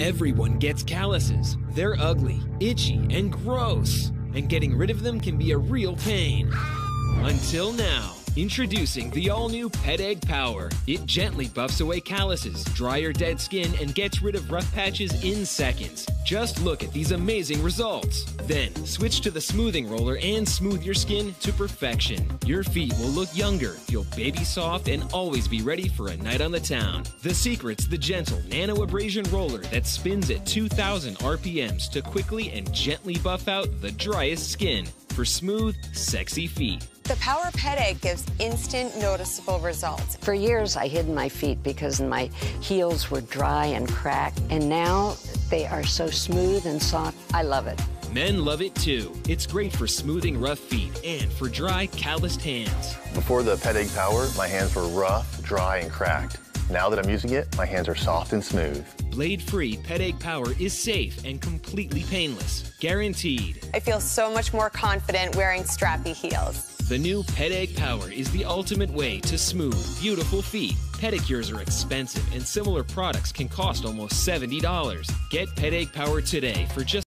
Everyone gets calluses. They're ugly, itchy, and gross. And getting rid of them can be a real pain. Until now. Introducing the all new Ped Egg Power. It gently buffs away calluses, dry or dead skin, and gets rid of rough patches in seconds. Just look at these amazing results. Then switch to the smoothing roller and smooth your skin to perfection. Your feet will look younger, feel baby soft, and always be ready for a night on the town. The secret's the gentle nano abrasion roller that spins at 2000 RPMs to quickly and gently buff out the driest skin for smooth, sexy feet. The Power Ped Egg gives instant noticeable results. For years, I hid my feet because my heels were dry and cracked, and now they are so smooth and soft. I love it. Men love it too. It's great for smoothing rough feet and for dry, calloused hands. Before the Ped Egg Power, my hands were rough, dry, and cracked. Now that I'm using it, my hands are soft and smooth. Blade free Ped Egg Power is safe and completely painless. Guaranteed. I feel so much more confident wearing strappy heels. The new Ped Egg Power is the ultimate way to smooth, beautiful feet. Pedicures are expensive, and similar products can cost almost $70. Get Ped Egg Power today for just